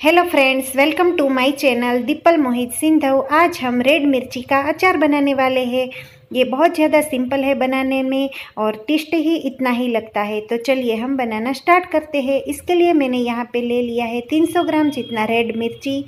Hello friends welcome to my channel Deepal Mohit Sindhav आज हम red मिर्ची का अचार बनाने वाले हैं। ये बहुत ज़्यादा सिंपल है बनाने में और टेस्ट ही इतना ही लगता है। तो चलिए हम बनाना स्टार्ट करते हैं। इसके लिए मैंने यहाँ पे ले लिया है 300 ग्राम जितना रेड मिर्ची।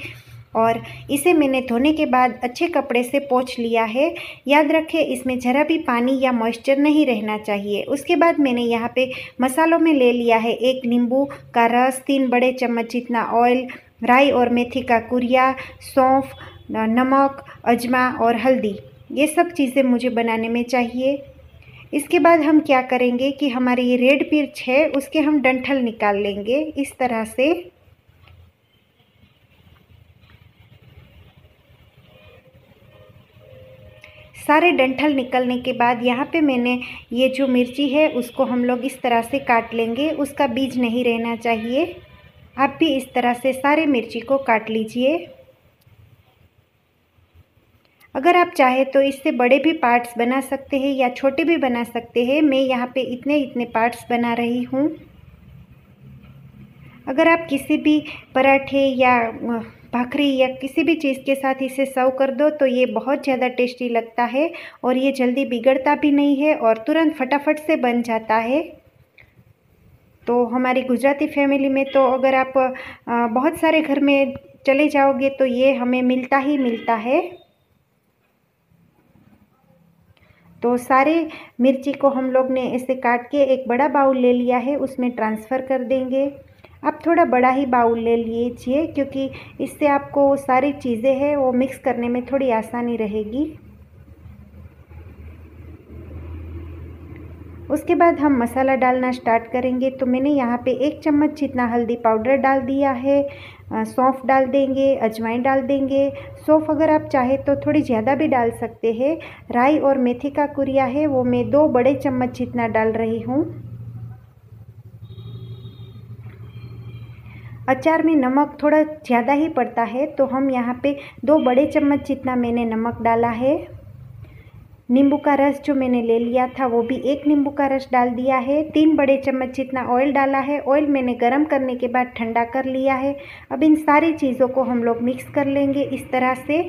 और इसे मैंने धोने के बाद अच्छे कपड़े से पोछ लिया है। याद रखें, इसमें ज़रा भी पानी या मॉइस्चर नहीं रहना चाहिए। उसके बाद मैंने यहाँ पे मसालों में ले लिया है एक नींबू का रस, तीन बड़े चम्मच जितना ऑयल राई और मेथी का कुरिया, सौंफ, नमक, अजमा और हल्दी। ये सब चीज़ें मुझे बनाने में चाहिए। इसके बाद हम क्या करेंगे कि हमारी ये रेड मिर्च है, उसके हम डंठल निकाल लेंगे। इस तरह से सारे डंठल निकलने के बाद यहाँ पे मैंने ये जो मिर्ची है, उसको हम लोग इस तरह से काट लेंगे। उसका बीज नहीं रहना चाहिए। आप भी इस तरह से सारे मिर्ची को काट लीजिए। अगर आप चाहें तो इससे बड़े भी पार्ट्स बना सकते हैं या छोटे भी बना सकते हैं। मैं यहाँ पे इतने इतने पार्ट्स बना रही हूँ। अगर आप किसी भी पराठे या भाखरी या किसी भी चीज़ के साथ इसे सर्व कर दो तो ये बहुत ज़्यादा टेस्टी लगता है और ये जल्दी बिगड़ता भी नहीं है और तुरंत फटाफट से बन जाता है। तो हमारी गुजराती फैमिली में तो अगर आप बहुत सारे घर में चले जाओगे तो ये हमें मिलता ही मिलता है। तो सारे मिर्ची को हम लोग ने ऐसे काट के एक बड़ा बाउल ले लिया है, उसमें ट्रांसफ़र कर देंगे। आप थोड़ा बड़ा ही बाउल ले लीजिए, क्योंकि इससे आपको सारी चीज़ें हैं, वो मिक्स करने में थोड़ी आसानी रहेगी। उसके बाद हम मसाला डालना स्टार्ट करेंगे। तो मैंने यहाँ पे एक चम्मच जितना हल्दी पाउडर डाल दिया है सौंफ डाल देंगे, अजवाइन डाल देंगे। सौंफ अगर आप चाहे तो थोड़ी ज़्यादा भी डाल सकते हैं। राई और मेथी का कुरिया है, वो मैं दो बड़े चम्मच जितना डाल रही हूँ। अचार में नमक थोड़ा ज़्यादा ही पड़ता है तो हम यहाँ पे दो बड़े चम्मच जितना मैंने नमक डाला है। नींबू का रस जो मैंने ले लिया था, वो भी एक नींबू का रस डाल दिया है। तीन बड़े चम्मच जितना ऑयल डाला है, ऑयल मैंने गर्म करने के बाद ठंडा कर लिया है। अब इन सारी चीज़ों को हम लोग मिक्स कर लेंगे इस तरह से।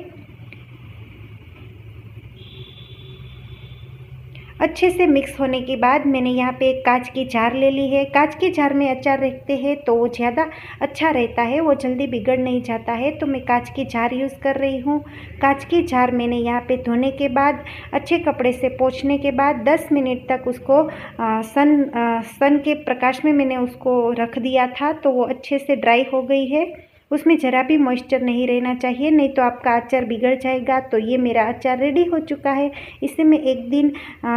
अच्छे से मिक्स होने के बाद मैंने यहाँ पे एक कांच की जार ले ली है। कांच की जार में अचार रखते हैं तो वो ज़्यादा अच्छा रहता है वो जल्दी बिगड़ नहीं जाता है तो मैं कांच की जार यूज़ कर रही हूँ। कांच की जार मैंने यहाँ पे धोने के बाद अच्छे कपड़े से पोछने के बाद 10 मिनट तक उसको आ, सन आ, सन के प्रकाश में मैंने उसको रख दिया था तो वो अच्छे से ड्राई हो गई है। उसमें ज़रा भी मॉइस्चर नहीं रहना चाहिए, नहीं तो आपका अचार बिगड़ जाएगा। तो ये मेरा अचार रेडी हो चुका है। इसे मैं एक दिन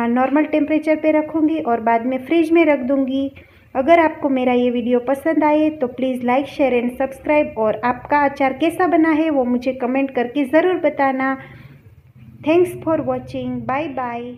नॉर्मल टेम्परेचर पे रखूँगी और बाद में फ्रिज में रख दूँगी। अगर आपको मेरा ये वीडियो पसंद आए तो please like share and subscribe और आपका अचार कैसा बना है, वो मुझे कमेंट करके ज़रूर बताना। Thanks for watching bye bye